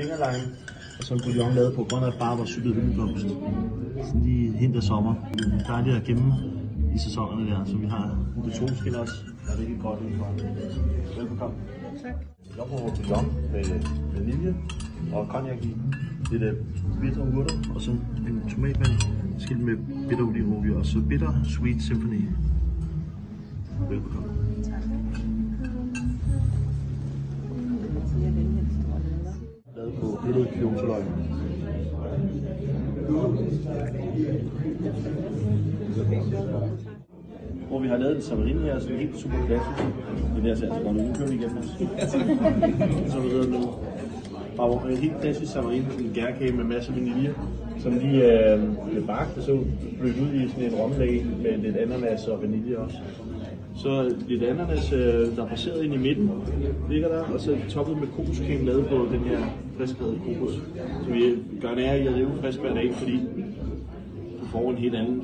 fingerlime, og så en bouillon lavet på grund af bare var syltet hyldeblomst. Sådan lige hint af sommer. Dejligt at gemme i sæsonerne der, så vi har det solskin også. Der er rigtig godt ud fra. Velbekomme. Tak. Jeg bruger bouillon med vanilje og cognac i. Lidt af bitter urter, og så en tomatvand skilt med bitter olivenolie, og så bitter sweet symphony. Velbekomme. Lavet på Hvor vi har lavet en samarin her, som er helt super klassisk. Det er der, altså godt nu kører vi igennem os. Så vi hedder nu. Bare en helt klassisk samarin, en gærkage med masser af vanilje, som lige øh, blev bagt og så blødt ud i sådan en romlag med lidt ananas og vanilje også. Så lidt ananas, øh, der er baseret ind i midten, ligger der, og så toppet med kokoscreme lavet på den her friskrevet kokos. Så vi gør nær i at rive frisk hver dag, fordi du får en helt anden